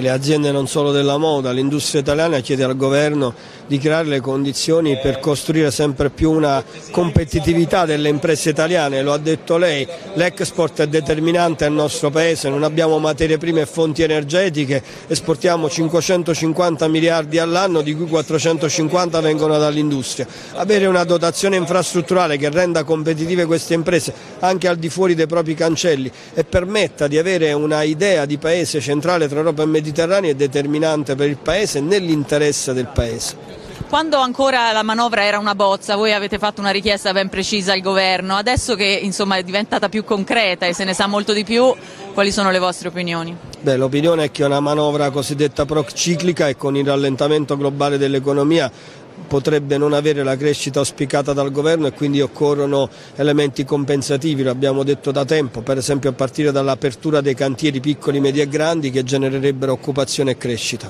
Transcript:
Le aziende non solo della moda, l'industria italiana chiede al governo di creare le condizioni per costruire sempre più una competitività delle imprese italiane, lo ha detto lei, l'export è determinante al nostro paese, non abbiamo materie prime e fonti energetiche, esportiamo 550 miliardi all'anno di cui 450 vengono dall'industria. Avere una dotazione infrastrutturale che renda competitive queste imprese anche al di fuori dei propri cancelli e permetta di avere una idea di paese centrale tra Europa e Mediterraneo Mediterraneo è determinante per il Paese e nell'interesse del Paese. Quando ancora la manovra era una bozza, voi avete fatto una richiesta ben precisa al governo, adesso che insomma, è diventata più concreta e se ne sa molto di più, quali sono le vostre opinioni? L'opinione è che una manovra cosiddetta prociclica e con il rallentamento globale dell'economia potrebbe non avere la crescita auspicata dal governo e quindi occorrono elementi compensativi, lo abbiamo detto da tempo, per esempio a partire dall'apertura dei cantieri piccoli, medi e grandi che genererebbero occupazione e crescita.